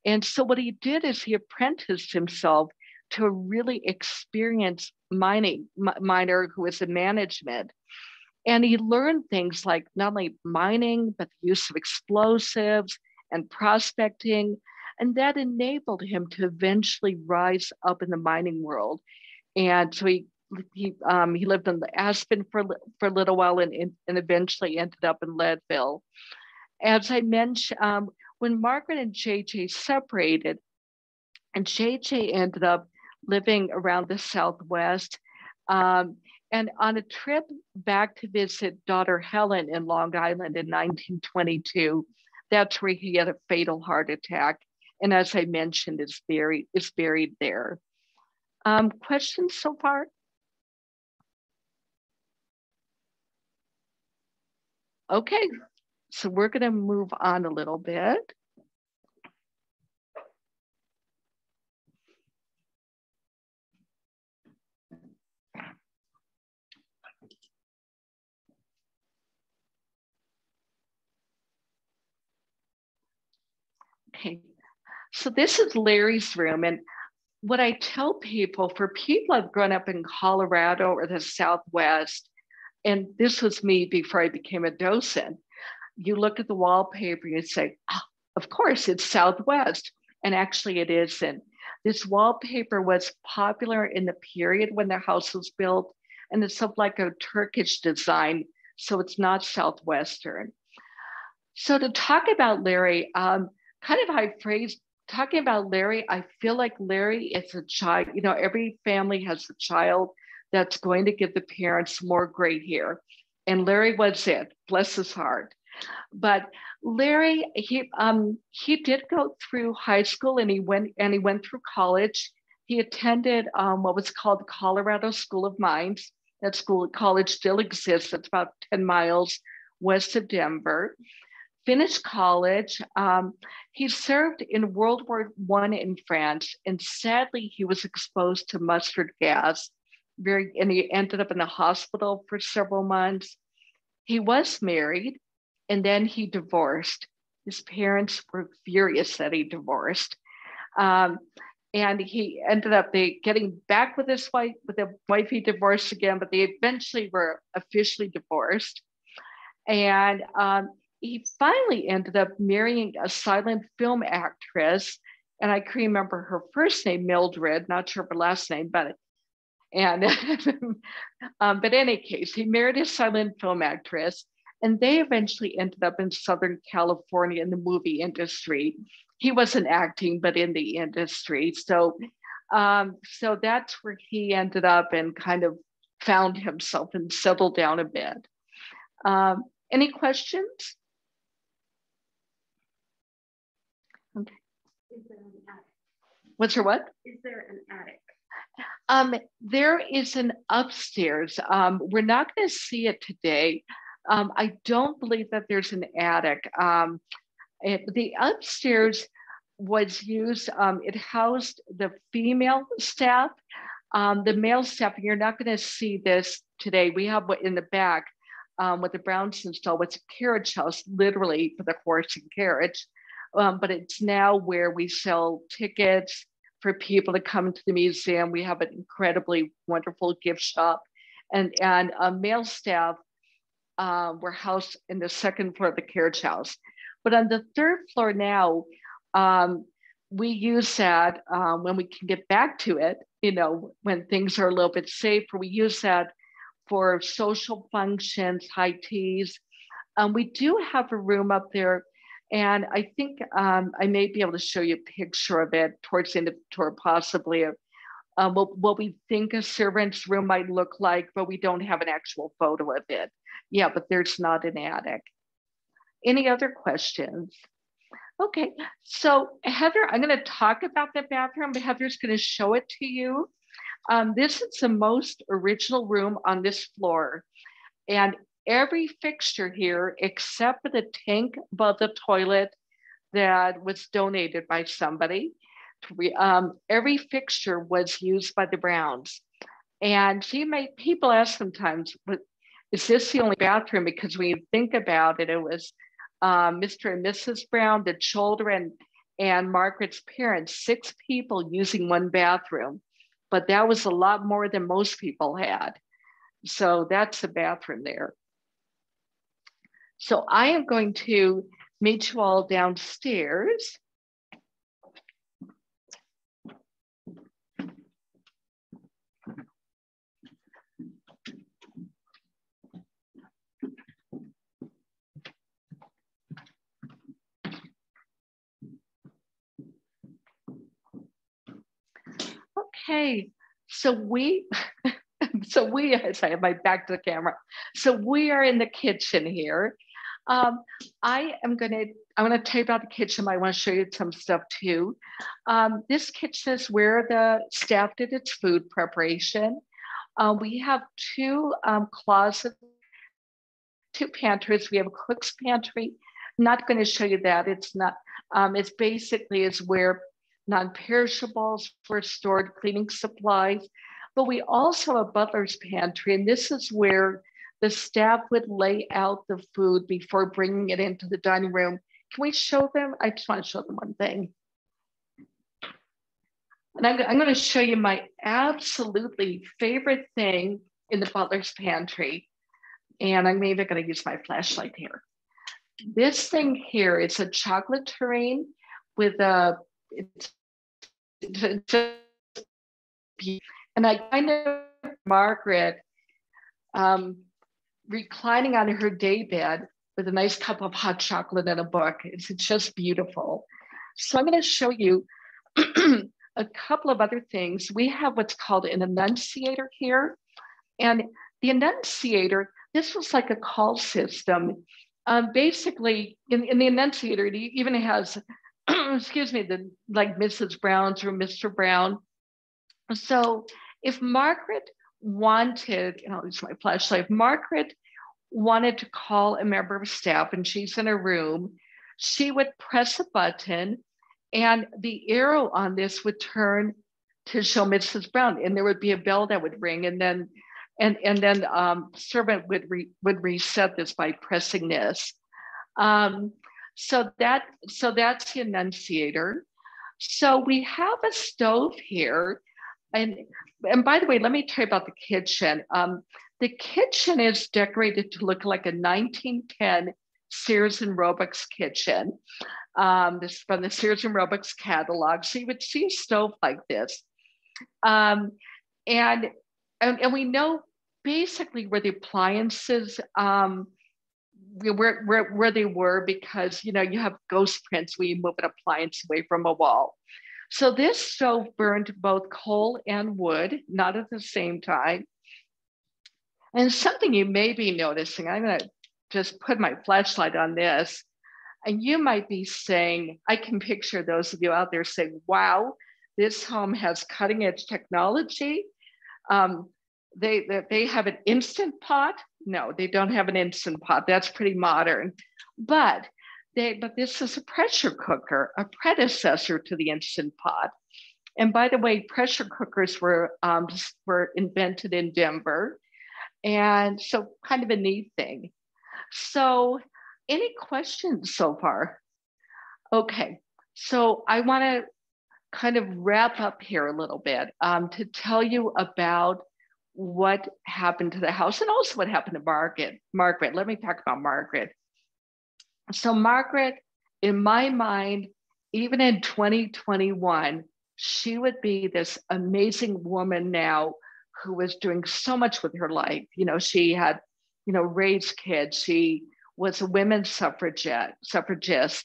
And so what he did is he apprenticed himself to a really experienced mining miner who was in management. And he learned things like not only mining, but the use of explosives and prospecting. And that enabled him to eventually rise up in the mining world and so he he um, he lived in the Aspen for for a little while and and eventually ended up in Leadville. As I mentioned, um, when Margaret and JJ separated, and JJ ended up living around the Southwest. Um, and on a trip back to visit daughter Helen in Long Island in 1922, that's where he had a fatal heart attack. And as I mentioned, is buried is buried there. Um, questions so far? Okay, so we're going to move on a little bit. Okay, so this is Larry's room. And what I tell people for people I've grown up in Colorado or the Southwest, and this was me before I became a docent, you look at the wallpaper and you say, oh, of course, it's Southwest. And actually, it isn't. This wallpaper was popular in the period when the house was built, and it's of like a Turkish design, so it's not Southwestern. So to talk about Larry, um, kind of high phrase, talking about Larry, I feel like Larry is a child. You know, every family has a child that's going to give the parents more gray hair. And Larry was it, bless his heart. But Larry, he um, he did go through high school and he went and he went through college. He attended um, what was called the Colorado School of Mines. That school college still exists. It's about 10 miles west of Denver finished college. Um, he served in World War One in France, and sadly, he was exposed to mustard gas. Very, and he ended up in the hospital for several months. He was married, and then he divorced. His parents were furious that he divorced. Um, and he ended up they getting back with his wife with the wife he divorced again but they eventually were officially divorced and um, he finally ended up marrying a silent film actress. And I can remember her first name, Mildred, not sure her last name, but and um, but in any case, he married a silent film actress, and they eventually ended up in Southern California in the movie industry. He wasn't acting, but in the industry. So, um, so that's where he ended up and kind of found himself and settled down a bit. Um, any questions? Okay. What's your what? Is there an attic? Um, there is an upstairs. Um, we're not going to see it today. Um, I don't believe that there's an attic. Um, it, the upstairs was used, um, it housed the female staff. Um, the male staff, you're not going to see this today. We have what in the back um, what the Browns installed, what's a carriage house, literally for the horse and carriage um, but it's now where we sell tickets for people to come to the museum. We have an incredibly wonderful gift shop, and and a male staff uh, were housed in the second floor of the carriage house. But on the third floor now, um, we use that um, when we can get back to it. You know, when things are a little bit safer, we use that for social functions, high teas. Um, we do have a room up there and I think um, I may be able to show you a picture of it towards the end of the tour, possibly um, what, what we think a servant's room might look like, but we don't have an actual photo of it. Yeah, but there's not an attic. Any other questions? Okay, so Heather, I'm going to talk about the bathroom, but Heather's going to show it to you. Um, this is the most original room on this floor. And every fixture here except for the tank above the toilet that was donated by somebody. Um, every fixture was used by the Browns. And she made people ask sometimes, is this the only bathroom? Because when you think about it, it was um, Mr. and Mrs. Brown, the children, and Margaret's parents, six people using one bathroom. But that was a lot more than most people had. So that's the bathroom there. So I am going to meet you all downstairs. Okay, so we so we, as I have my back to the camera, so we are in the kitchen here. Um, I am gonna, I'm gonna tell you about the kitchen. I wanna show you some stuff too. Um, this kitchen is where the staff did its food preparation. Uh, we have two um, closets, two pantries. We have a cook's pantry. I'm not gonna show you that. It's not, um, it's basically is where non-perishables were stored, cleaning supplies, But we also have a butler's pantry, and this is where the staff would lay out the food before bringing it into the dining room. Can we show them? I just want to show them one thing. And I'm, I'm going to show you my absolutely favorite thing in the butler's pantry. And I'm even going to use my flashlight here. This thing here is a chocolate tureen with a, it's, it's and I kind of Margaret um, reclining on her daybed with a nice cup of hot chocolate and a book. It's, it's just beautiful. So I'm going to show you a couple of other things. We have what's called an annunciator here. And the annunciator, this was like a call system. Um, basically, in, in the annunciator, it even has, excuse me, the like Mrs. Brown's or Mr. Brown. So if Margaret wanted, and I'll use my flashlight, if Margaret wanted to call a member of staff and she's in a room, she would press a button and the arrow on this would turn to show Mrs. Brown, and there would be a bell that would ring, and then and and then um, servant would re, would reset this by pressing this. Um, so that so that's the annunciator. So we have a stove here, and and by the way, let me tell you about the kitchen. Um, the kitchen is decorated to look like a 1910 Sears and Roebuck's kitchen. Um, this is from the Sears and Roebuck's catalog. So you would see a stove like this. Um, and, and, and we know basically where the appliances um, where, where, where they were because you know you have ghost prints when you move an appliance away from a wall. So this stove burned both coal and wood, not at the same time. And something you may be noticing, I'm going to just put my flashlight on this. And you might be saying, I can picture those of you out there saying, wow, this home has cutting edge technology. Um, they, they, have an instant pot. No, they don't have an instant pot. That's pretty modern. But they, but this is a pressure cooker, a predecessor to the instant pot. And by the way, pressure cookers were, um, were invented in Denver. And so kind of a neat thing. So any questions so far? Okay, so I wanna kind of wrap up here a little bit um, to tell you about what happened to the house and also what happened to Margaret. Margaret, let me talk about Margaret. So Margaret, in my mind, even in 2021, she would be this amazing woman now who was doing so much with her life. You know, she had, you know, raised kids. She was a women's suffragette, suffragist.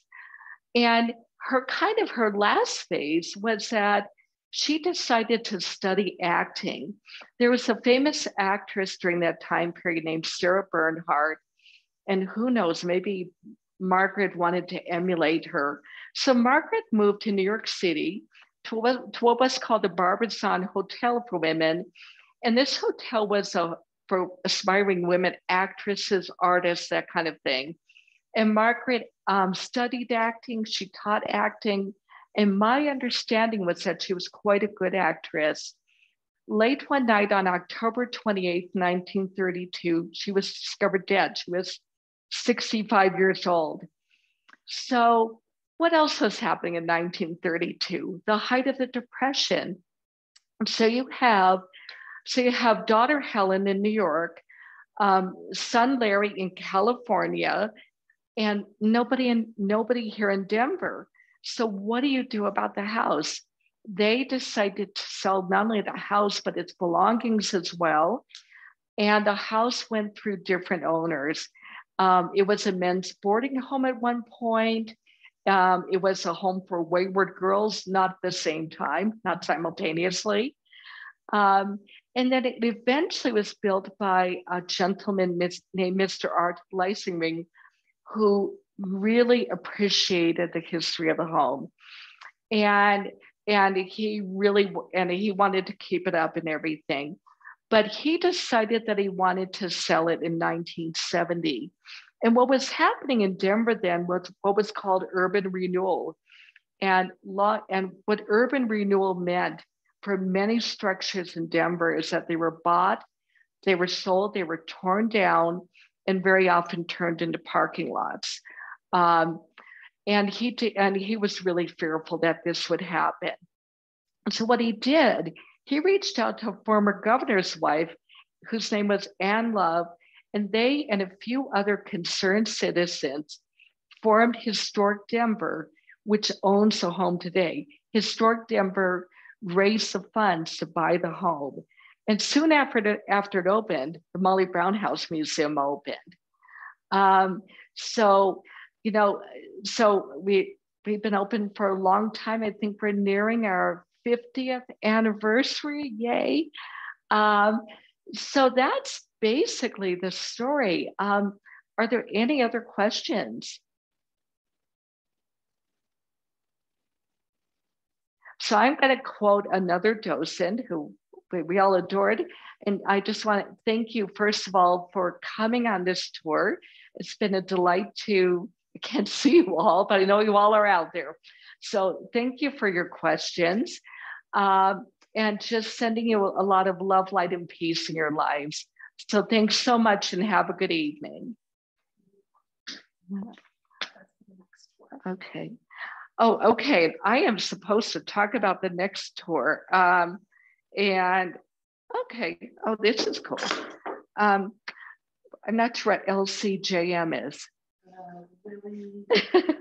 And her kind of her last phase was that she decided to study acting. There was a famous actress during that time period named Sarah Bernhardt. And who knows, maybe Margaret wanted to emulate her. So Margaret moved to New York City to what, to what was called the Barbizon Hotel for Women. And this hotel was a, for aspiring women actresses, artists, that kind of thing. And Margaret um, studied acting, she taught acting. And my understanding was that she was quite a good actress. Late one night on October 28, 1932, she was discovered dead. She was 65 years old. So, what else was happening in 1932? The height of the Depression. So you have, so you have daughter Helen in New York, um, son Larry in California, and nobody in nobody here in Denver. So what do you do about the house? They decided to sell not only the house but its belongings as well, and the house went through different owners. Um, it was a men's boarding home at one point. Um, it was a home for wayward girls, not at the same time, not simultaneously. Um, and then it eventually was built by a gentleman named Mr. Art Leisingring, who really appreciated the history of the home. And and he really and he wanted to keep it up and everything. But he decided that he wanted to sell it in 1970. And what was happening in Denver then was what was called urban renewal. And law and what urban renewal meant for many structures in Denver is that they were bought, they were sold, they were torn down, and very often turned into parking lots. Um, and he and he was really fearful that this would happen. And so what he did, he reached out to a former governor's wife, whose name was Ann Love, and they and a few other concerned citizens formed Historic Denver, which owns the home today. Historic Denver raised the funds to buy the home. And soon after it, after it opened, the Molly Brown House Museum opened. Um, so, you know, so we we've been open for a long time. I think we're nearing our 50th anniversary. Yay! Um, so that's basically the story. Um, are there any other questions? So I'm going to quote another docent who we all adored. And I just want to thank you, first of all, for coming on this tour. It's been a delight to, can't see you all, but I know you all are out there. So thank you for your questions. Um, and just sending you a lot of love, light, and peace in your lives. So thanks so much and have a good evening. Okay. Oh, okay. I am supposed to talk about the next tour. Um, and okay, oh, this is cool. Um, I'm not sure what LCJM is.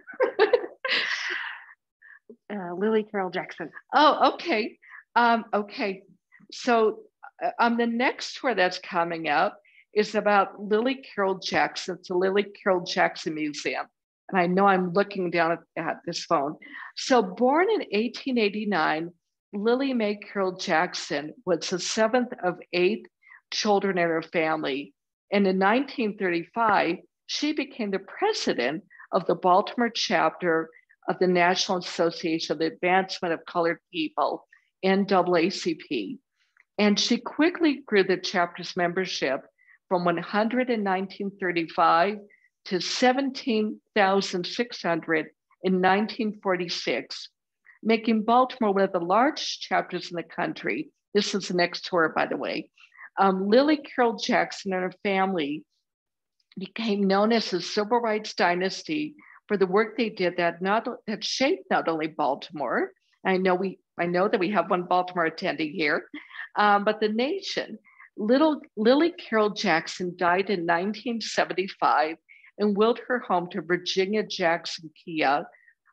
Uh, Lillie. Carroll Jackson. Oh, okay. Um, okay. So uh, um, the next tour that's coming up is about Lillie Carroll Jackson. It's the Lillie Carroll Jackson Museum and I know I'm looking down at, at this phone. So, born in 1889, Lillie Mae Carroll Jackson was the seventh of eight children in her family. And in 1935, she became the president of the Baltimore chapter of the National Association of the Advancement of Colored People, NAACP. And she quickly grew the chapter's membership from 100 in 1935 to 17,600 in 1946, making Baltimore one of the largest chapters in the country. This is the next tour, by the way. Um, Lillie Carroll Jackson and her family became known as the Civil Rights Dynasty for the work they did that not that shaped not only Baltimore. I know we I know that we have one Baltimore attending here, um, but the nation. Little Lillie Carroll Jackson died in 1975 and willed her home to Virginia Jackson Kiah,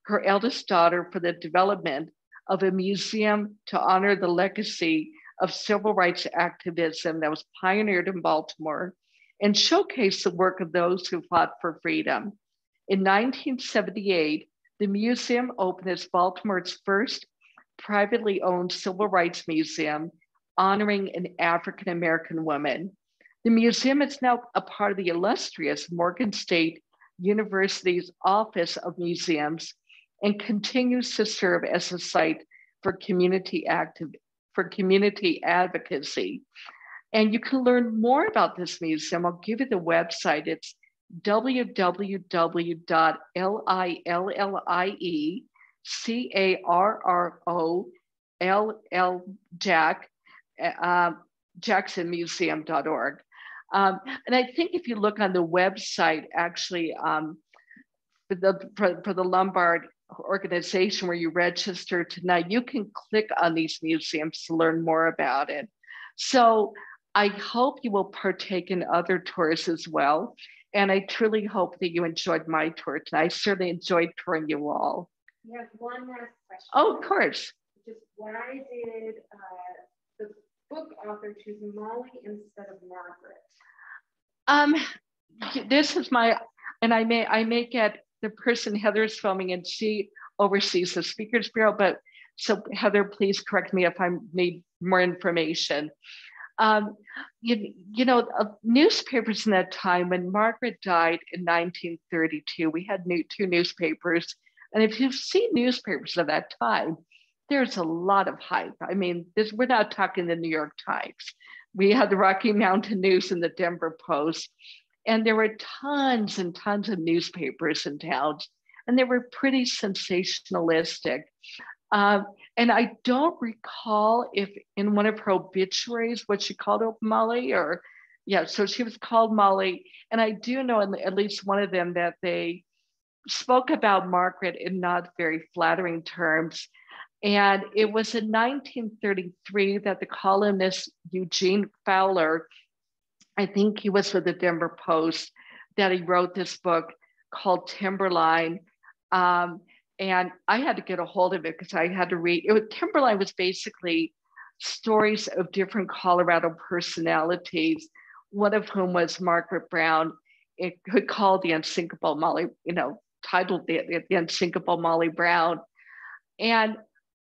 her eldest daughter, for the development of a museum to honor the legacy of civil rights activism that was pioneered in Baltimore and showcase the work of those who fought for freedom. In 1978, the museum opened as Baltimore's first privately owned civil rights museum honoring an African American woman. The museum is now a part of the illustrious Morgan State University's Office of Museums and continues to serve as a site for community active for community advocacy. And you can learn more about this museum. I'll give you the website. It's www.liliecarroll jack uh, jacksonmuseum.org. Um, and I think if you look on the website, actually, um, for, the, for, for the Lombard organization where you register tonight, you can click on these museums to learn more about it. So I hope you will partake in other tours as well. And I truly hope that you enjoyed my tour tonight. I certainly enjoyed touring you all. We have one last question. Oh, of course. Just why did uh, the book author choose Molly instead of Margaret? Um, this is my, and I may I may get the person Heather's filming, and she oversees the Speakers Bureau. But so Heather, please correct me if I need more information. Um, you, you know, uh, newspapers in that time when Margaret died in 1932, we had new, two newspapers. And if you've seen newspapers of that time, there's a lot of hype. I mean, this, we're not talking the New York Times we had the Rocky Mountain News and the Denver Post, and there were tons and tons of newspapers in towns, and they were pretty sensationalistic. Um, and I don't recall if in one of her obituaries what she called Molly or yeah, so she was called Molly. And I do know in at least one of them that they spoke about Margaret in not very flattering terms. And it was in 1933 that the columnist Eugene Fowler, I think he was with the Denver Post, that he wrote this book called Timberline. Um, and I had to get a hold of it because I had to read it. Was, Timberline was basically stories of different Colorado personalities, one of whom was Margaret Brown, it who called the unsinkable Molly, you know, titled the, the unsinkable Molly Brown. And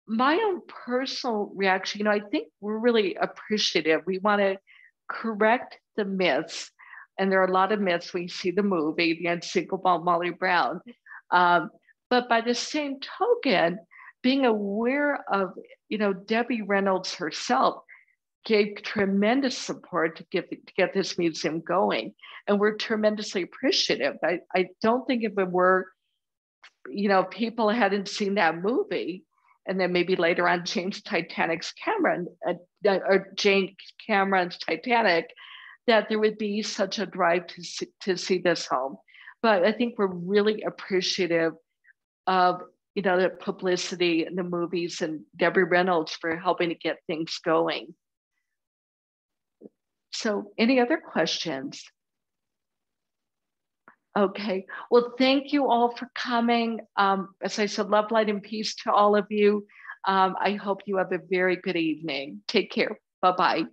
my own personal reaction, you know, I think we're really appreciative. We want to correct the myths, and there are a lot of myths. when you see the movie, The Unsinkable Molly Brown. Um, but by the same token, being aware of, you know, Debbie Reynolds herself gave tremendous support to get, to get this museum going. And we're tremendously appreciative. I, I don't think if it were, you know, people hadn't seen that movie, and then maybe later on James Titanic's Cameron, uh, or James Cameron's Titanic, that there would be such a drive to see, to see this home. But I think we're really appreciative of you know the publicity and the movies and Debbie Reynolds for helping to get things going. So, any other questions? Okay, well, thank you all for coming. Um, as I said, love, light, and peace to all of you. Um, I hope you have a very good evening. Take care. Bye bye.